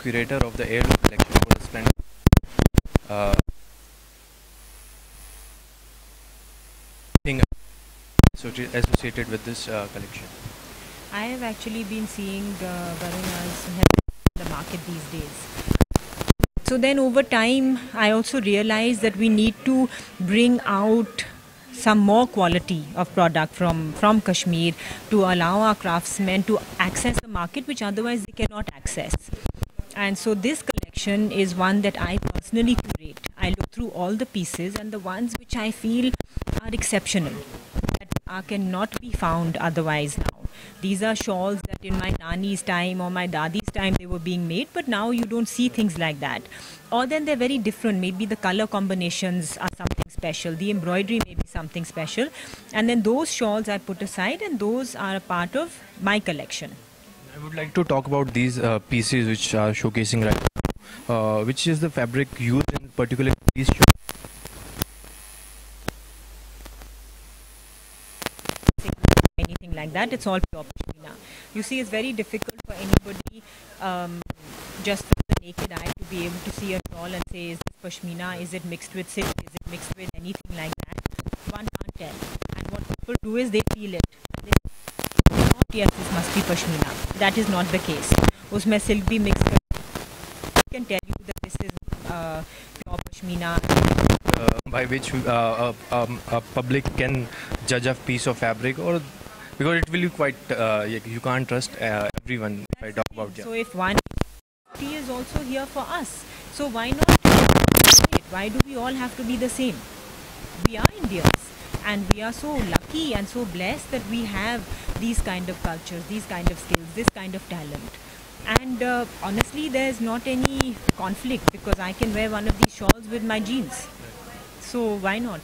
curator of the heirloom collection for the Splendid. Uh, associated with this uh, collection. I have actually been seeing uh, in the market these days. So then over time, I also realized that we need to bring out some more quality of product from, from Kashmir to allow our craftsmen to access the market which otherwise they cannot access. And so this collection is one that I personally curate. I look through all the pieces and the ones which I feel are exceptional that are, cannot be found otherwise now. These are shawls that in my nani's time or my dadi's time they were being made, but now you don't see things like that. Or then they're very different. Maybe the color combinations are something special, the embroidery may be something special, and then those shawls I put aside, and those are a part of my collection. I would like to talk about these uh, pieces which are showcasing right now. Uh, which is the fabric used in particular these anything like that. It's all pure pashmina. You see, it's very difficult for anybody um, just with the naked eye to be able to see a shawl and say, is this pashmina? Is it mixed with silk? Is it mixed with anything like that? One can't tell. And what people do is they feel it. They not, yes, this must be pashmina That is not the case. उसमें silk भी mix कर I can tell you that this is uh, pure pashmina. uh, by which uh, a, um, a public can judge a piece of fabric or because it will be quite uh, you you can't trust uh, everyone if I talk about yeah. So if one tea is also here for us, so why not? it? Why do we all have to be the same? We are Indians, and we are so lucky and so blessed that we have these kind of cultures, these kind of skills, this kind of talent. And uh, honestly, there's not any conflict because I can wear one of these shawls with my jeans. So why not?